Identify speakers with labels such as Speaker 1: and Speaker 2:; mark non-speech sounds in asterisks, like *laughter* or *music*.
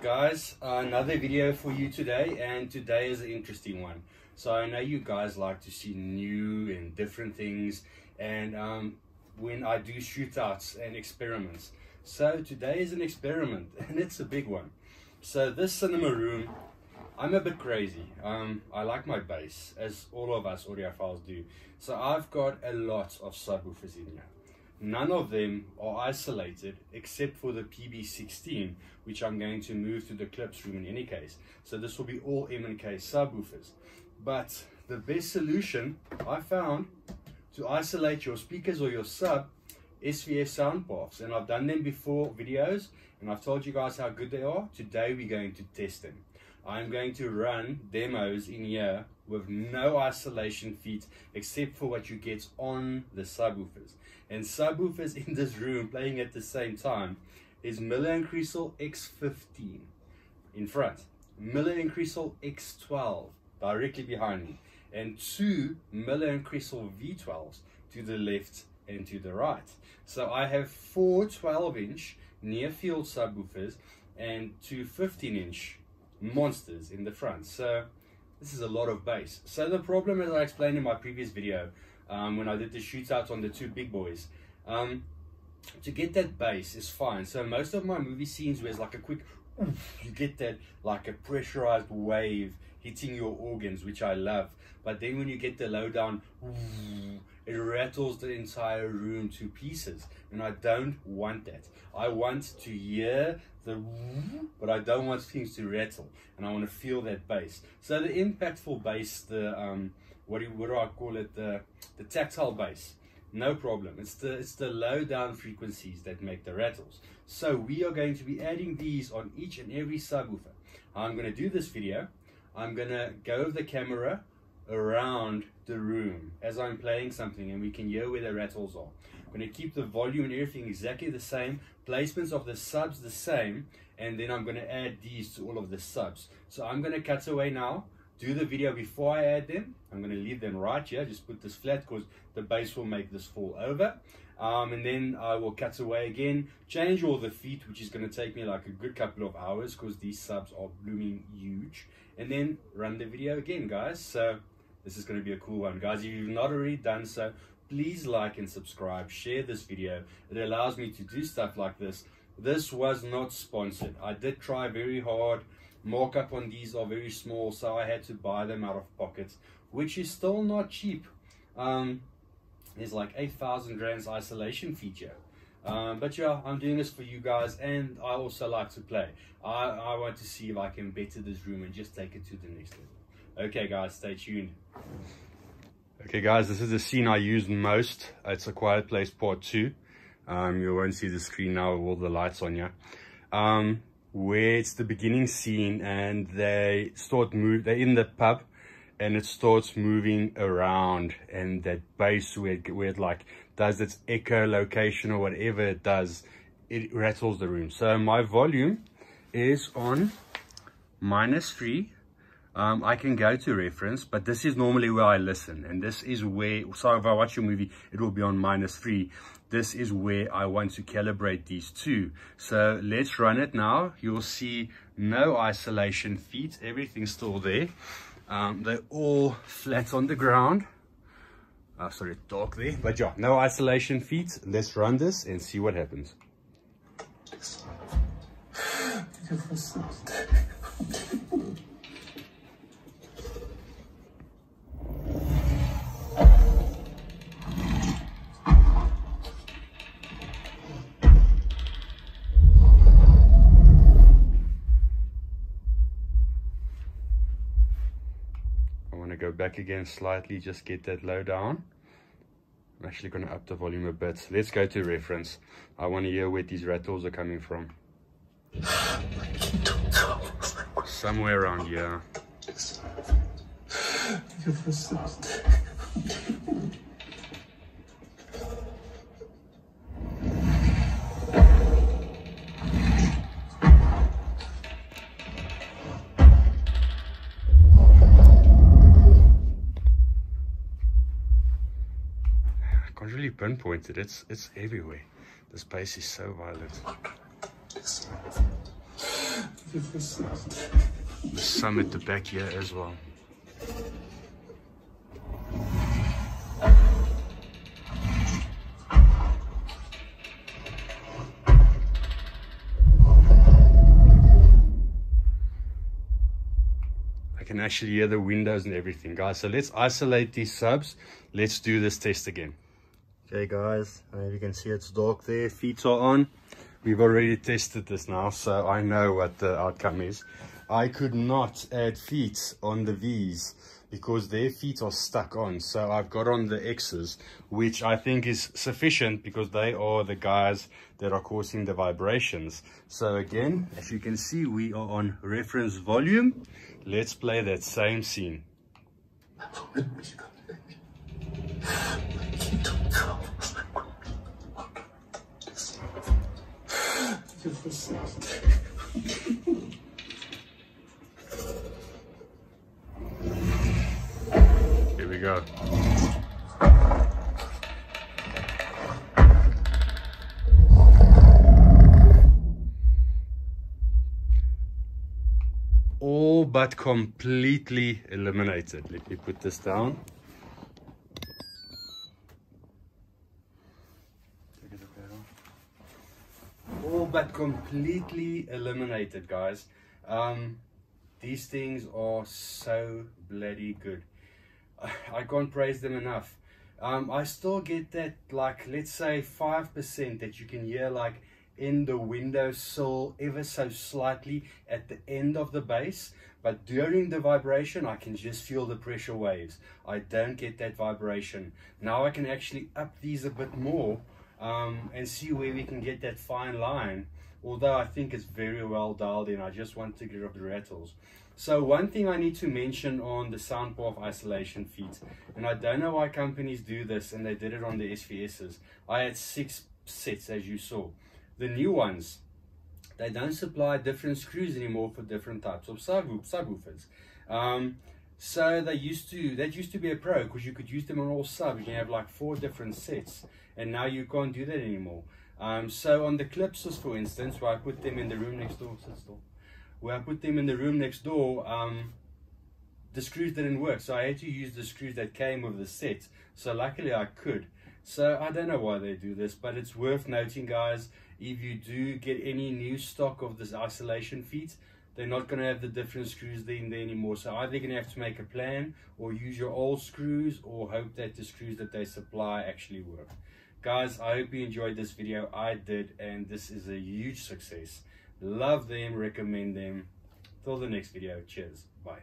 Speaker 1: guys, another video for you today and today is an interesting one. So I know you guys like to see new and different things and um, when I do shootouts and experiments. So today is an experiment *laughs* and it's a big one. So this cinema room, I'm a bit crazy. Um, I like my bass as all of us audiophiles do. So I've got a lot of subwoofers in here. None of them are isolated except for the PB16, which I'm going to move to the Klipsch room in any case. So this will be all M&K subwoofers. But the best solution I found to isolate your speakers or your sub SVS SoundPaths. And I've done them before videos and I've told you guys how good they are. Today we're going to test them. I'm going to run demos in here with no isolation feet except for what you get on the subwoofers. And subwoofers *laughs* in this room playing at the same time is Miller and Kreisel X15 in front, Miller and Kreisel X12 directly behind me, and two Miller and Kreisel V12s to the left and to the right. So I have four 12 inch near field subwoofers and two 15 inch monsters in the front. So this is a lot of bass. So the problem, as I explained in my previous video, um, when I did the shootouts on the two big boys, um, to get that bass is fine. So most of my movie scenes where it's like a quick, you get that like a pressurized wave hitting your organs, which I love. But then when you get the low down, it rattles the entire room to pieces. And I don't want that. I want to hear the but I don't want things to rattle and I want to feel that bass. So the impactful bass, the um, what do what do I call it? The the tactile bass, no problem. It's the it's the low down frequencies that make the rattles. So we are going to be adding these on each and every subwoofer. I'm going to do this video. I'm going to go the camera around the room as I'm playing something and we can hear where the rattles are. I'm going to keep the volume and everything exactly the same, placements of the subs the same, and then I'm going to add these to all of the subs. So I'm going to cut away now, do the video before I add them. I'm going to leave them right here, just put this flat because the bass will make this fall over. Um, and then I will cut away again, change all the feet, which is going to take me like a good couple of hours because these subs are blooming huge. And then run the video again, guys. So this is going to be a cool one. Guys, if you've not already done so, please like and subscribe. Share this video. It allows me to do stuff like this. This was not sponsored. I did try very hard. Markup on these are very small, so I had to buy them out of pocket, which is still not cheap. Um, there's like 8,000 rands isolation feature. Um, but yeah, I'm doing this for you guys, and I also like to play. I, I want to see if I can better this room and just take it to the next level. Okay, guys, stay tuned. Okay, guys, this is the scene I use most. It's A Quiet Place Part 2. Um, you won't see the screen now with all the lights on yeah. Um, where it's the beginning scene and they start move, they're in the pub and it starts moving around and that bass where it, where it like does its echolocation or whatever it does, it rattles the room. So my volume is on minus three um, I can go to reference, but this is normally where I listen. And this is where, so if I watch a movie, it will be on minus three. This is where I want to calibrate these two. So let's run it now. You'll see no isolation feet. Everything's still there. Um, they're all flat on the ground. Uh, sorry, dark there. But yeah, no isolation feet. Let's run this and see what happens. *laughs* back again slightly, just get that low down. I'm actually going to up the volume a bit. Let's go to reference. I want to hear where these rattles are coming from. Somewhere around here. Pinpointed. It's it's everywhere. This place is so violent. There's some at the back here as well. I can actually hear the windows and everything, guys. So let's isolate these subs. Let's do this test again. Okay, guys, as you can see it's dark there. Feet are on. We've already tested this now, so I know what the outcome is. I could not add feet on the V's because their feet are stuck on. So I've got on the X's, which I think is sufficient because they are the guys that are causing the vibrations. So again, as you can see, we are on reference volume. Let's play that same scene. Here we go. All but completely eliminated. Let me put this down. all but completely eliminated guys. Um, these things are so bloody good. *sighs* I can't praise them enough. Um, I still get that like let's say 5% that you can hear like in the windowsill ever so slightly at the end of the bass but during the vibration I can just feel the pressure waves. I don't get that vibration. Now I can actually up these a bit more um, and see where we can get that fine line. Although I think it's very well dialed in, I just want to get rid of the rattles. So one thing I need to mention on the Soundpath isolation feet, and I don't know why companies do this, and they did it on the SVSs. I had six sets, as you saw. The new ones, they don't supply different screws anymore for different types of subwoofers. Um, so they used to, that used to be a pro because you could use them on all subs. You have like four different sets and now you can't do that anymore. Um, so on the Klipsches, for instance, where I put them in the room next door, where I put them in the room next door, um, the screws didn't work. So I had to use the screws that came with the set. So luckily I could. So I don't know why they do this, but it's worth noting, guys, if you do get any new stock of this isolation feet, they're not going to have the different screws in there anymore. So either you're going to have to make a plan or use your old screws or hope that the screws that they supply actually work. Guys, I hope you enjoyed this video. I did, and this is a huge success. Love them, recommend them. Till the next video, cheers. Bye.